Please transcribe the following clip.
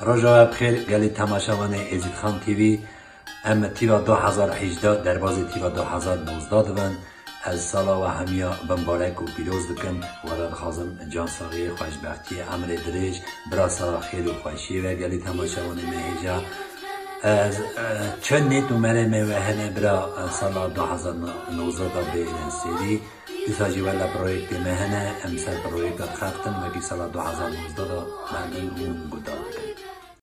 روزو بخیر گلی تماشاوان ازید خان تیوی. ام تیوا 2018 در باز تیوا 2019 دوند از سالا و همیا بمبارک و پیروز دکم و را خازم جان ساقی خوشبختی امر درج. برا سالا خیر و خوشی و گلی تماشاوان مهجا. از چند نیت و موهنه برا سالا 2019 دا بیرن سیری. دیسا جیوالا پرویکت مهنه. امسر پرویکت خفتم و بی سالا 2019 دا مردم اون بودا